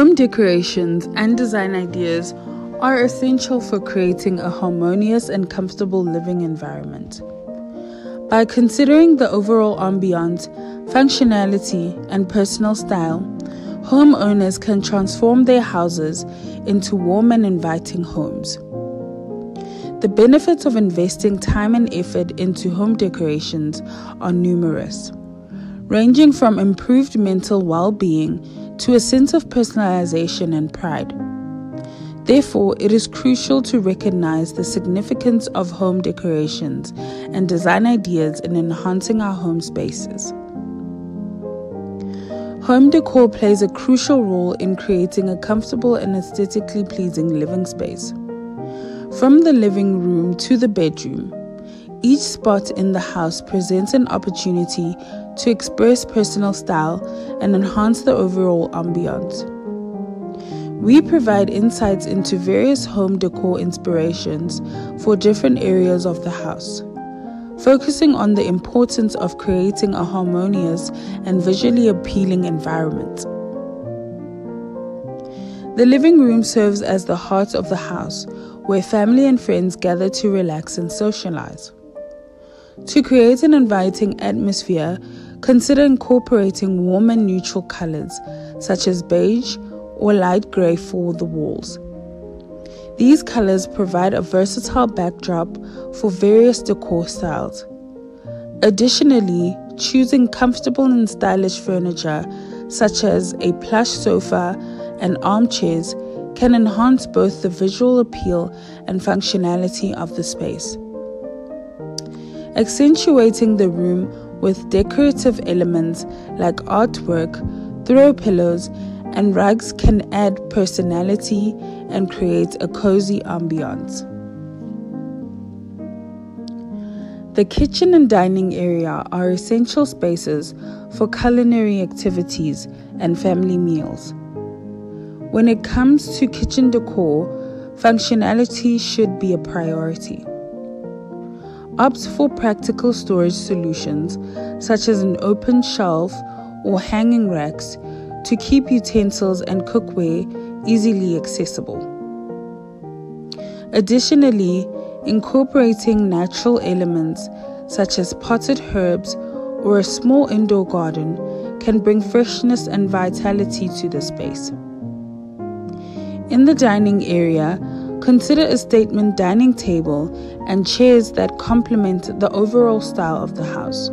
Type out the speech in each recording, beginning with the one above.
Home decorations and design ideas are essential for creating a harmonious and comfortable living environment. By considering the overall ambiance, functionality, and personal style, homeowners can transform their houses into warm and inviting homes. The benefits of investing time and effort into home decorations are numerous, ranging from improved mental well being to a sense of personalization and pride. Therefore, it is crucial to recognize the significance of home decorations and design ideas in enhancing our home spaces. Home decor plays a crucial role in creating a comfortable and aesthetically pleasing living space. From the living room to the bedroom, each spot in the house presents an opportunity to express personal style and enhance the overall ambiance. We provide insights into various home decor inspirations for different areas of the house, focusing on the importance of creating a harmonious and visually appealing environment. The living room serves as the heart of the house where family and friends gather to relax and socialize. To create an inviting atmosphere, consider incorporating warm and neutral colors such as beige or light gray for the walls. These colors provide a versatile backdrop for various decor styles. Additionally, choosing comfortable and stylish furniture such as a plush sofa and armchairs can enhance both the visual appeal and functionality of the space. Accentuating the room with decorative elements like artwork, throw pillows, and rugs can add personality and create a cozy ambiance. The kitchen and dining area are essential spaces for culinary activities and family meals. When it comes to kitchen decor, functionality should be a priority. Opt for practical storage solutions such as an open shelf or hanging racks to keep utensils and cookware easily accessible. Additionally, incorporating natural elements such as potted herbs or a small indoor garden can bring freshness and vitality to the space. In the dining area, consider a statement dining table and chairs that complement the overall style of the house.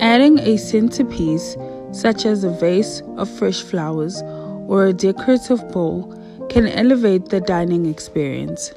Adding a centerpiece, such as a vase of fresh flowers or a decorative bowl, can elevate the dining experience.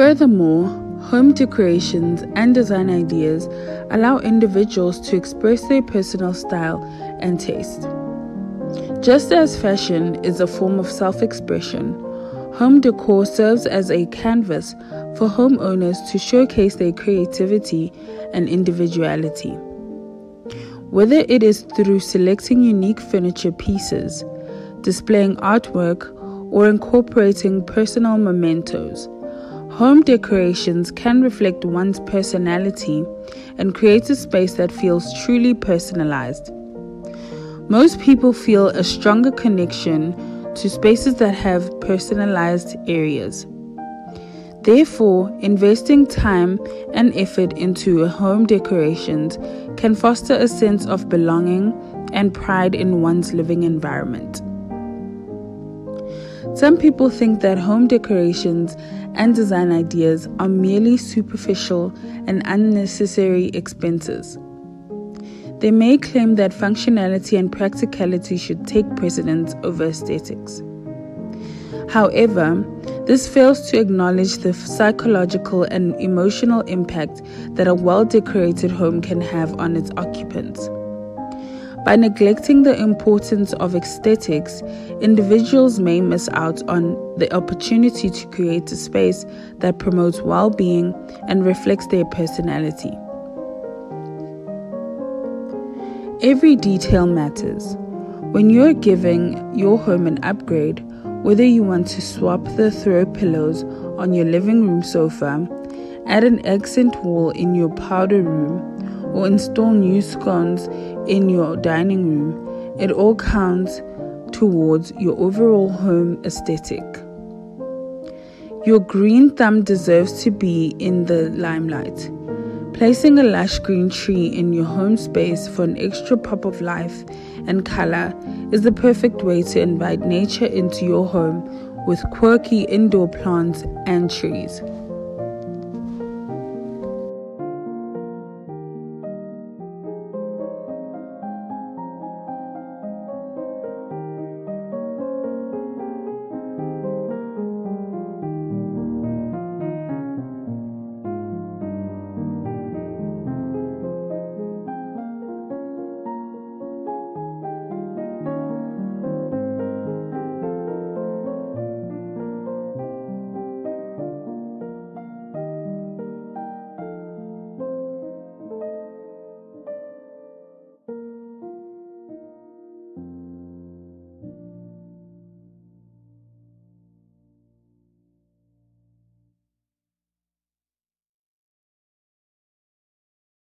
Furthermore, home decorations and design ideas allow individuals to express their personal style and taste. Just as fashion is a form of self expression, home decor serves as a canvas for homeowners to showcase their creativity and individuality. Whether it is through selecting unique furniture pieces, displaying artwork, or incorporating personal mementos, Home decorations can reflect one's personality and create a space that feels truly personalized. Most people feel a stronger connection to spaces that have personalized areas. Therefore, investing time and effort into home decorations can foster a sense of belonging and pride in one's living environment. Some people think that home decorations and design ideas are merely superficial and unnecessary expenses. They may claim that functionality and practicality should take precedence over aesthetics. However, this fails to acknowledge the psychological and emotional impact that a well decorated home can have on its occupants. By neglecting the importance of aesthetics, individuals may miss out on the opportunity to create a space that promotes well being and reflects their personality. Every detail matters. When you're giving your home an upgrade, whether you want to swap the throw pillows on your living room sofa, add an accent wall in your powder room, or install new scones in your dining room, it all counts towards your overall home aesthetic. Your green thumb deserves to be in the limelight. Placing a lush green tree in your home space for an extra pop of life and color is the perfect way to invite nature into your home with quirky indoor plants and trees.